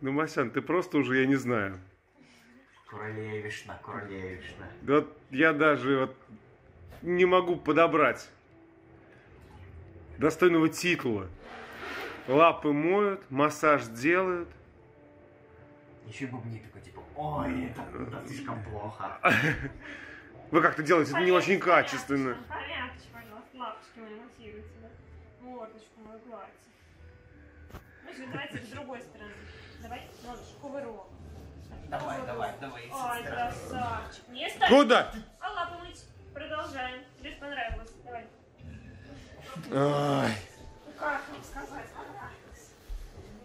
Ну, Масян, ты просто уже, я не знаю. Королевишна, королевишна. Да вот я даже вот не могу подобрать достойного титула. Лапы моют, массаж делают. Еще и бубни такой, типа, ой, это, это слишком плохо. Вы как-то делаете это не очень качественно. Полегче, пожалуйста, лапочки мои массируйте, да? Мордочку мою гладьте. Ну давайте с другой стороны. Давай, малыш, кувырок. Давай, давай, давай, этой красавчик. Не ставь. Куда? А лапу мыть. Продолжаем. Тебе понравилось. Давай. Ай. Ну как вам сказать, понравилось?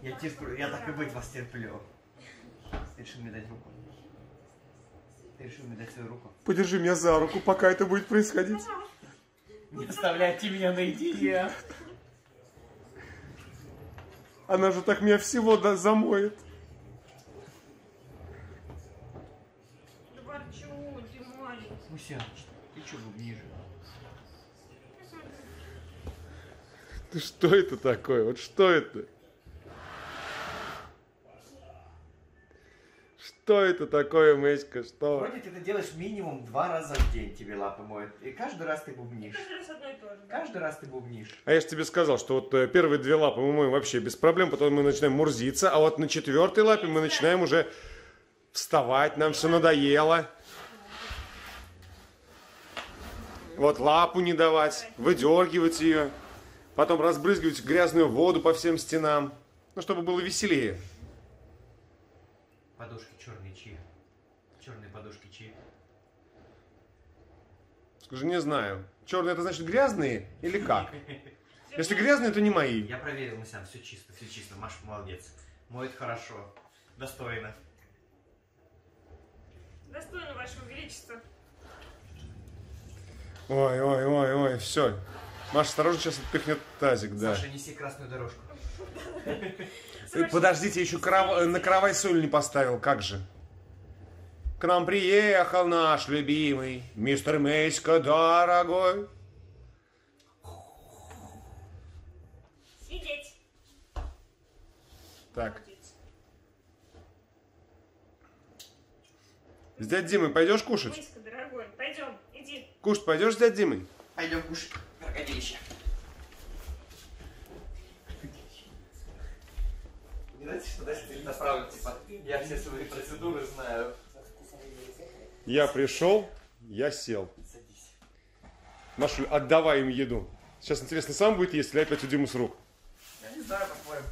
Я терплю, я так и быть вас терплю. Ты решил мне дать руку? Ты решил мне дать свою руку? Подержи меня за руку, пока это будет происходить. Не оставляйте меня наедине. Она же так меня всего да, замоет. Ворчу, ты что бубнишь? Ты что это такое? Вот что это? Что это такое, Мэська? Что? Вроде ты это делаешь минимум два раза в день тебе лапы моют. И каждый раз ты бубнишь. Каждый раз одно и то же. Каждый раз ты бубнишь. А я же тебе сказал, что вот э, первые две лапы мы моем вообще без проблем, потом мы начинаем мурзиться, а вот на четвертой лапе мы начинаем уже вставать, нам все надоело. Вот лапу не давать, выдергивать ее, потом разбрызгивать грязную воду по всем стенам, ну, чтобы было веселее. Подушки черные чьи? Черные подушки чьи? Скажи, не знаю. Черные это значит грязные или как? Если грязные, то не мои. Я проверил, Муся, все чисто, все чисто. Маша молодец. Моет хорошо. Достойно. Достойно вашего величества. Ой, ой, ой, ой, все. Маша, осторожно, сейчас отпихнет тазик, да. Саша, неси красную дорожку. Подождите, еще э, на каравай соль не поставил, как же? К нам приехал наш любимый мистер Мейська, дорогой. Сидеть. Так, с дядей Димой пойдешь кушать? Миска, дорогой, пойдем, иди. Кушать пойдешь с дядей Димой? Пойдем кушать крокодилище. Не знаете, что дальше ты направлен, типа, я все свои процедуры знаю. Я пришел, я сел. Садись. Маша, отдавай им еду. Сейчас интересно, сам будет есть или опять у Димы с рук? Я не знаю, по-твоему.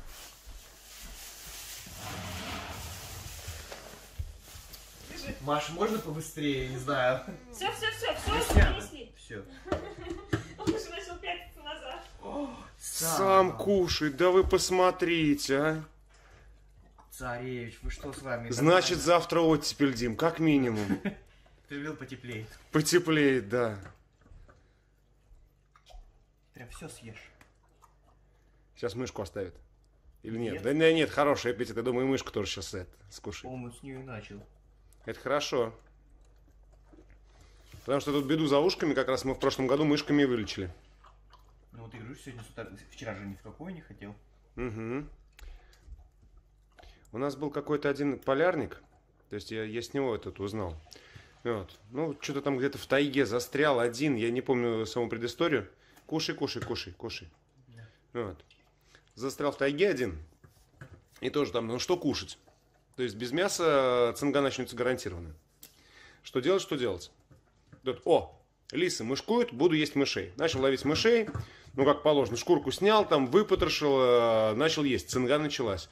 Маш, можно побыстрее, не знаю. Все, все, все, все, принесли. Все. Он уже начал пятиться назад. Сам кушай, да вы посмотрите, а. Царевич, вы что с вами? Значит, завтра оттепель, Дим, как минимум. Ты любил потеплее. Потеплеет, да. Прям все съешь. Сейчас мышку оставит. Или нет? Нет. Да нет, нет, хороший аппетит. Я думаю, и мышку тоже сейчас это скушает. По-моему, с нее и начал. Это хорошо. Потому что тут беду за ушками, как раз мы в прошлом году мышками вылечили. Ну вот я говорю, сегодня с утра, вчера же ни в какой не хотел. Угу. У нас был какой-то один полярник, то есть я, я с него этот узнал. Вот. Ну, что-то там где-то в тайге застрял один, я не помню саму предысторию. Кушай, кушай, кушай, кушай. Вот. Застрял в тайге один. И тоже там, ну что кушать? То есть без мяса цинга начнется гарантированно. Что делать, что делать? Тут, о, лисы мышкуют, буду есть мышей. Начал ловить мышей, ну как положено, шкурку снял, там выпотрошил, э, начал есть, цинга началась.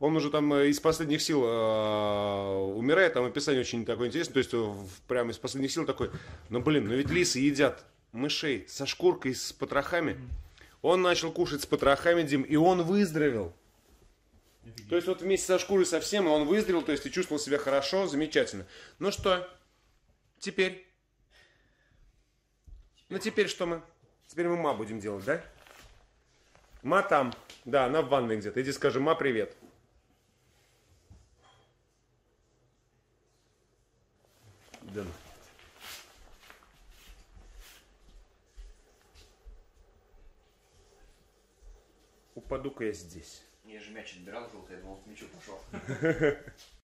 Он уже там э, из последних сил э, умирает, там описание очень такое интересное, то есть э, прямо из последних сил такой, ну блин, ну ведь лисы едят мышей со шкуркой, с потрохами. Он начал кушать с потрохами, Дим, и он выздоровел. То есть вот вместе со шкурой совсем, и он выздоровел, то есть и чувствовал себя хорошо, замечательно. Ну что, теперь? Ну теперь что мы? Теперь мы ма будем делать, да? Ма там. Да, она в ванной где-то. Иди скажи, ма, привет. Да. Упаду-ка я здесь. Я же мяч отбирал желтый, я думал, к мячу пошел.